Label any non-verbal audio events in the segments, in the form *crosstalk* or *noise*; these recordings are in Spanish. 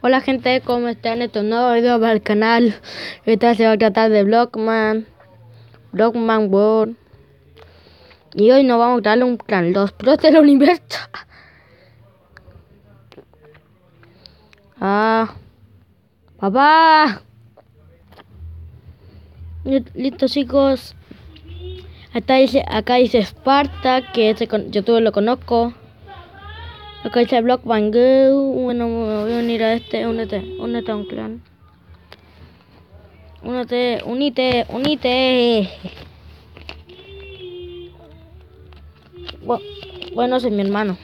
Hola gente, ¿cómo están? Esto nuevo video para el canal. Esta se va a tratar de Blockman, Blockman World. Y hoy nos vamos a darle un plan, los pros del universo. *laughs* Ah, papá. Listo chicos. Acá dice, acá dice Sparta, que ese youtuber lo conozco. Acá dice Block Go. Bueno, me voy a unir a este. Únete, únete a un clan. Únete, unite, unite. Bueno, ese es mi hermano.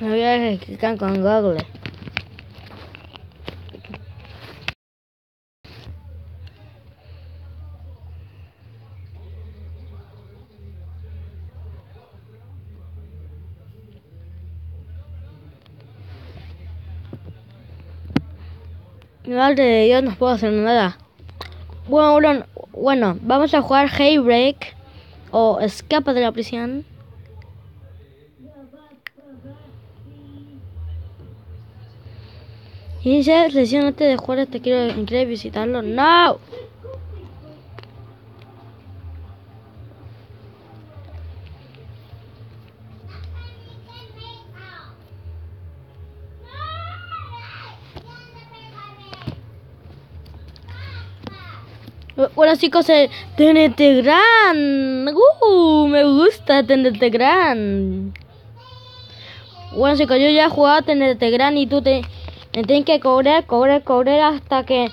Me voy a explicar con Google. Madre yo no puedo hacer nada. Bueno, bueno, bueno, vamos a jugar Haybreak o Escapa de la prisión. Ya sesión antes de jugar te quiero, quiero visitarlo. ¡No! Hola chicos, TNT Gran. Uh, me gusta TNT Gran. Bueno chicos, yo ya he jugado TNT Gran y tú te... Me tienen que cobrar, cobrar, cobrar hasta que,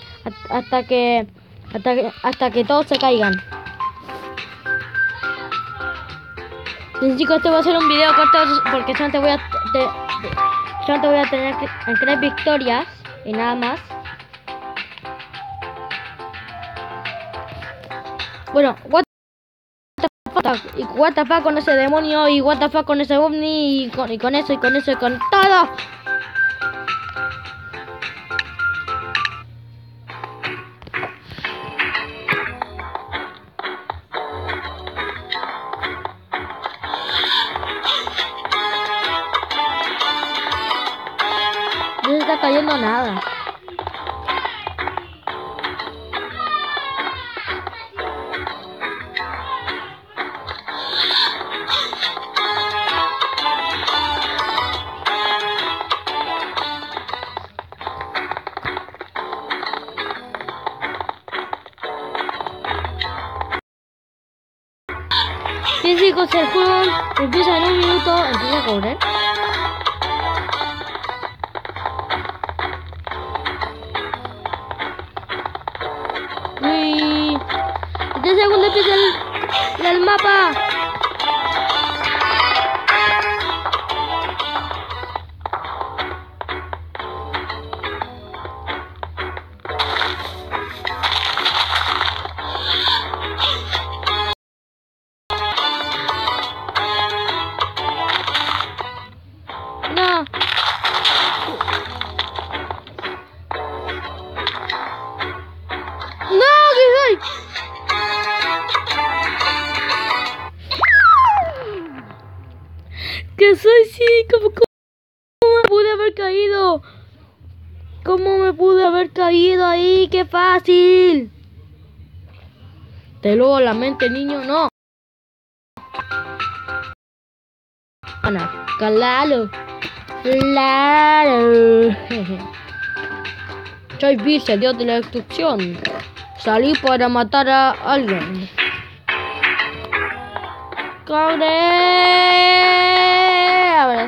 hasta que, hasta que, hasta que todos se caigan. Bien, chicos, este va a ser un video corto porque solamente voy a, te, voy a tener tres victorias y nada más. Bueno, what the fuck, y what con ese demonio y what the fuck con ese ovni y con, y con eso y con eso y con todo. Empieza en un minuto, empieza a correr. Y... Este segundo empieza el, el mapa. ¡Qué fácil! Te luego la mente, niño, no. Claro. Claro. *laughs* Soy vice, dios de la destrucción. Salí para matar a alguien. ¡Cabré! Ahora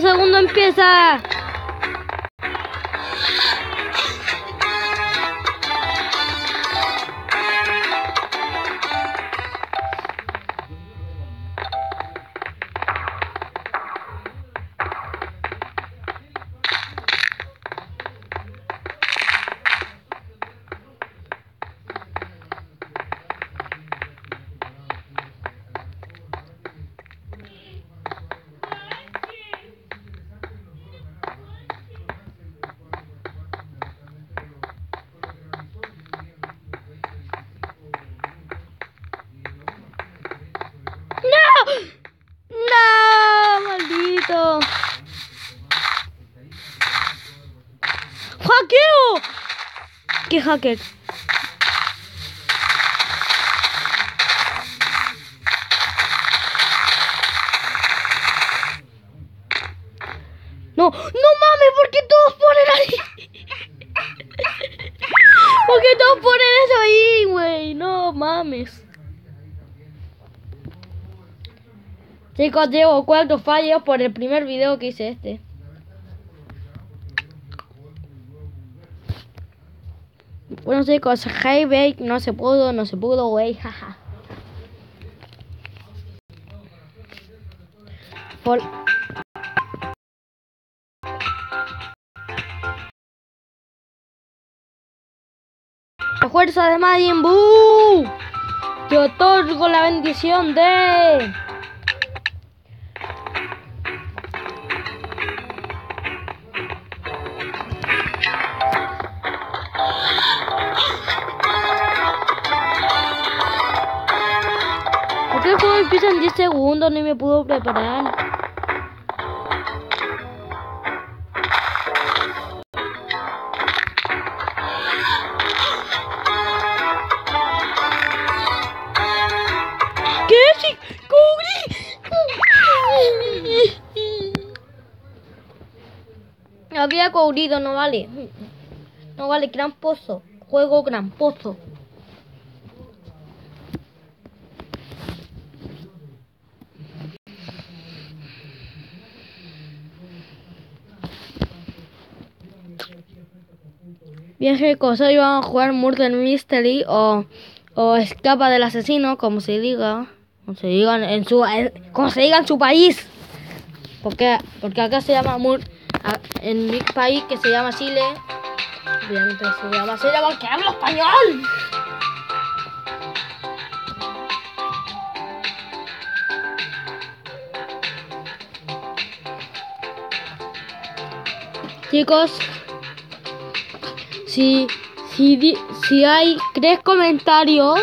Segundo empieza. ¡Hackeo! ¿Qué hacker? No, no mames, ¿por qué todos ponen ahí? *laughs* ¿Por qué todos ponen eso ahí, güey? No mames. Chicos, llevo cuatro fallos por el primer video que hice este. Bueno chicos, hey bake, no se pudo, no se pudo, güey, jaja. La fuerza de Majin. Te otorgo la bendición de... en 10 segundos? Ni me puedo preparar. ¿Qué? Sí, cubrí. Había cubrido, no vale. No vale, gran pozo. Juego gran pozo. Bien chicos, hoy vamos a jugar Murder Mystery o, o Escapa del Asesino, como se diga. Como se diga en su, como se diga en su país. Porque, porque acá se llama Mur, en mi país que se llama Chile. Obviamente se llama Chile porque hablo español. Chicos, si, si, si hay tres comentarios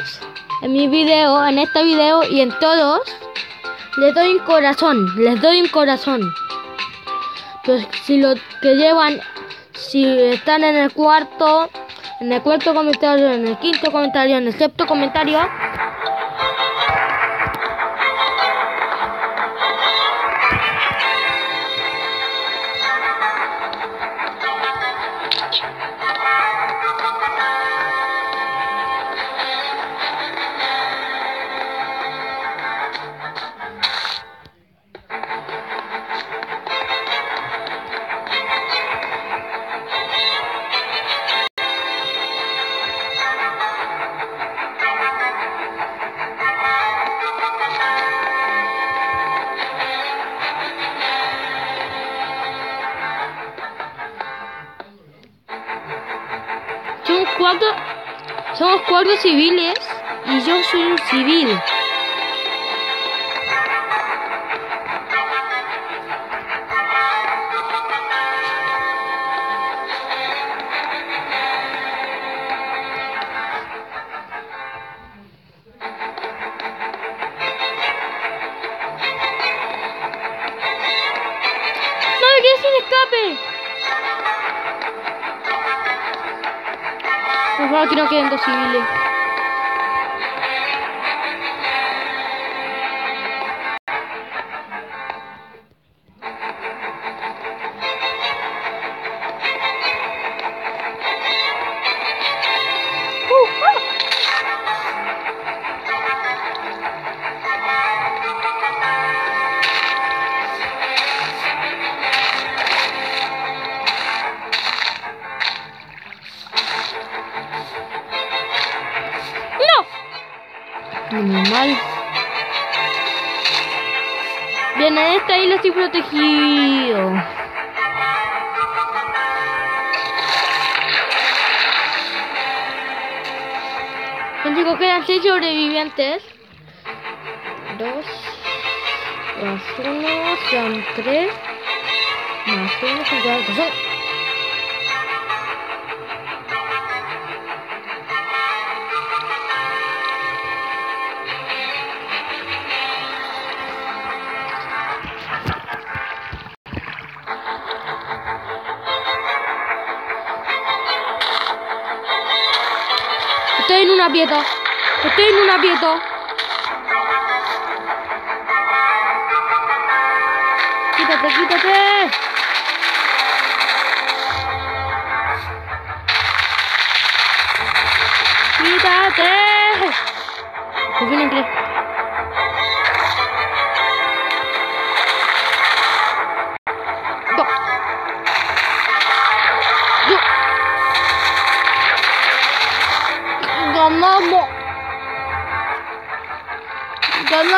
en mi video, en este video y en todos, les doy un corazón, les doy un corazón. Pues si lo que llevan, si están en el cuarto, en el cuarto comentario, en el quinto comentario, en el sexto comentario, civiles y yo soy un civil. Por favor, que no queden dos civiles. Menos mal. Bien, en esta isla estoy protegido. Chicos, quedan 6 sobrevivientes. 2 más 1 son 3. Más 1 son 4. Son aprieto. Estoy en un aprieto. Quítate, quítate. Quítate. Por fin entré.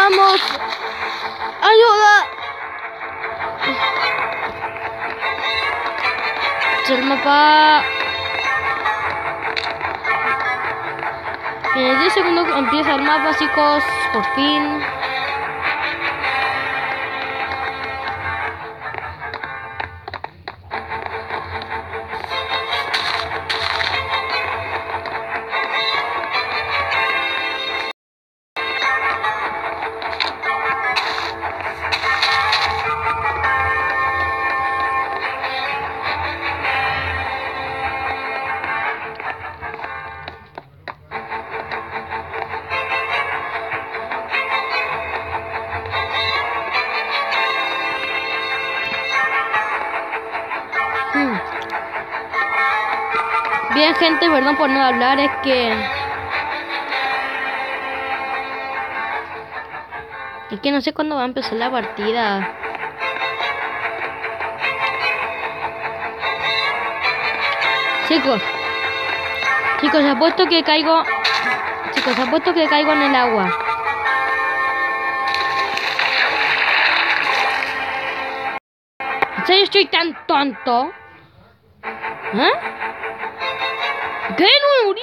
Ganamos. Ayuda. El mapa. En 10 segundos empieza el mapa, chicos. Por fin. Gente, perdón por no hablar, es que. Es que no sé cuándo va a empezar la partida. Chicos, chicos, apuesto que caigo. Chicos, apuesto que caigo en el agua. ¿En serio estoy tan tonto? ¿Eh? ¿Qué? ¿No morí?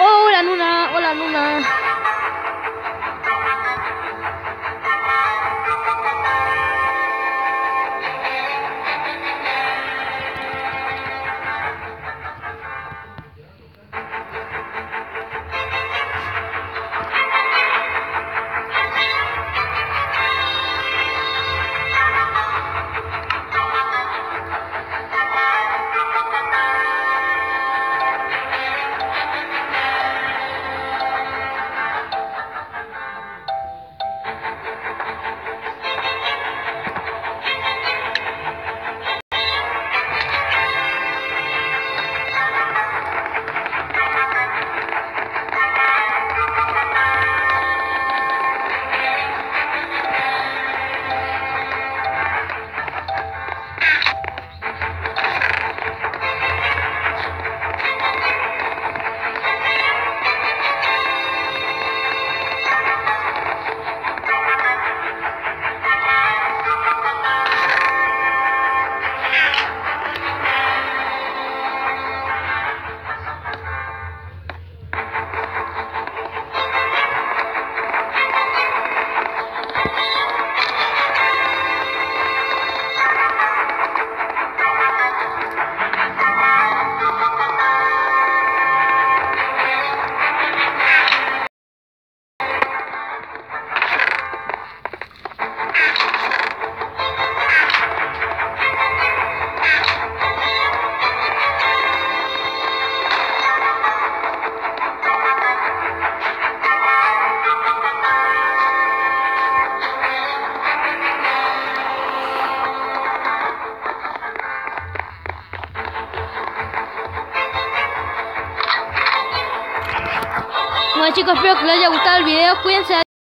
Oh, hola Luna, hola Luna. Chicos, espero que les haya gustado el video. Cuídense.